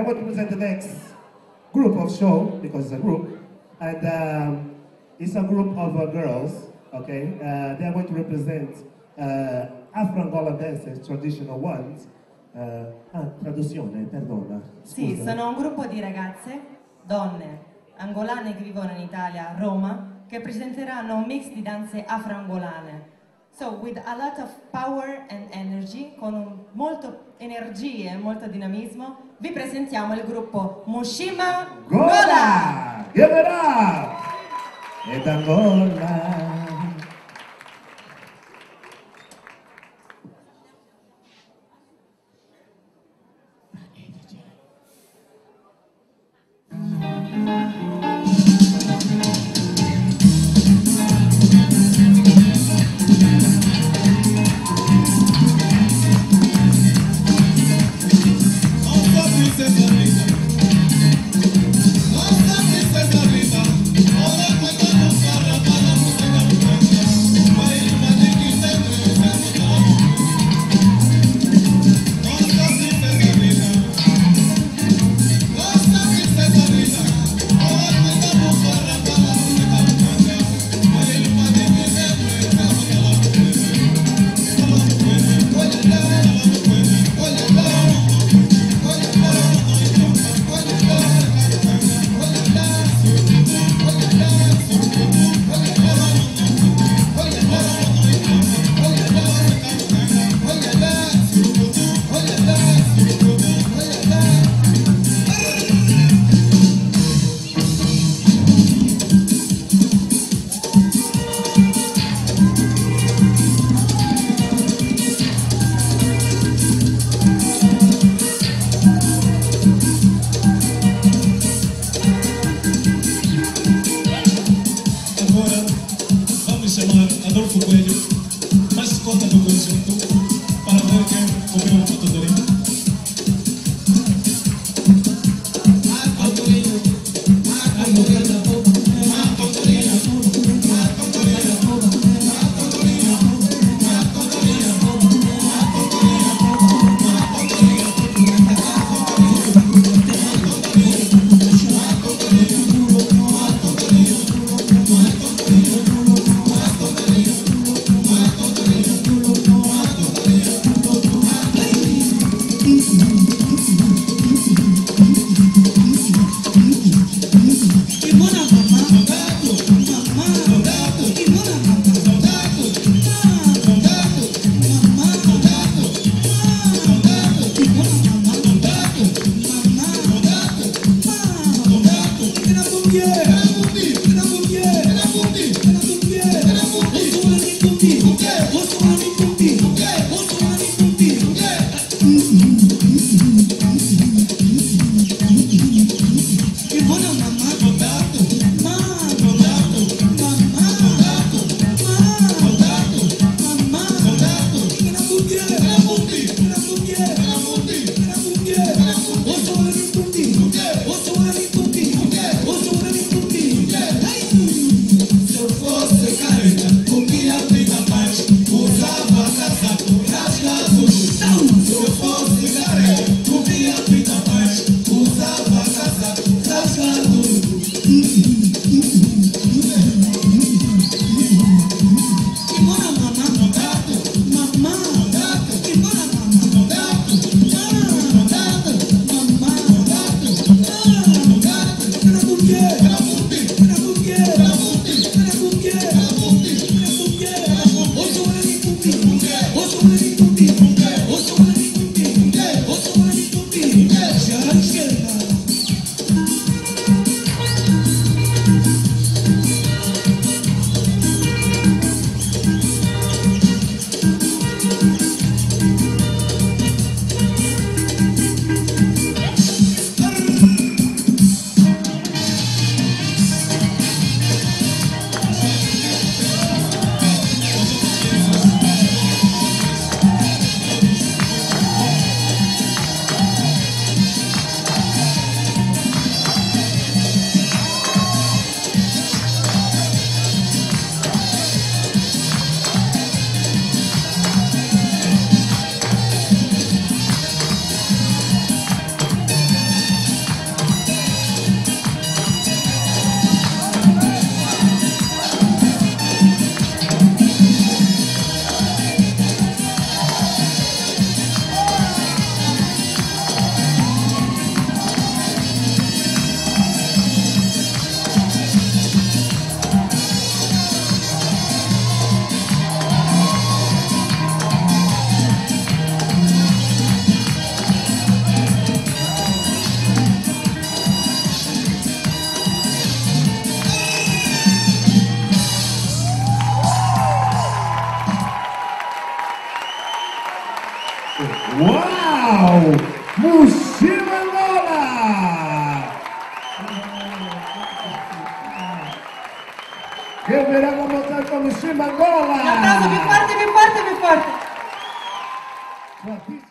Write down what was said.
are going to present the next group of show because it's a group, and um, it's a group of uh, girls. Okay, uh, they are going to represent uh, Afro-Angola dances, traditional ones. Uh, ah, traduzione, perdona. Sì, scusa. sono un gruppo di ragazze, donne, angolane che vivono in Italia, a Roma, che presenteranno un mix di danze afro-angolane. So, with a lot of power and energy, con molto energie e molto dinamismo, vi presentiamo il gruppo Mushima Gola! Gola! Give it up! Ed Angola. final, Mochila virei uma volta com Mochila Lola! Me aplauso, me forte, me forte, me forte!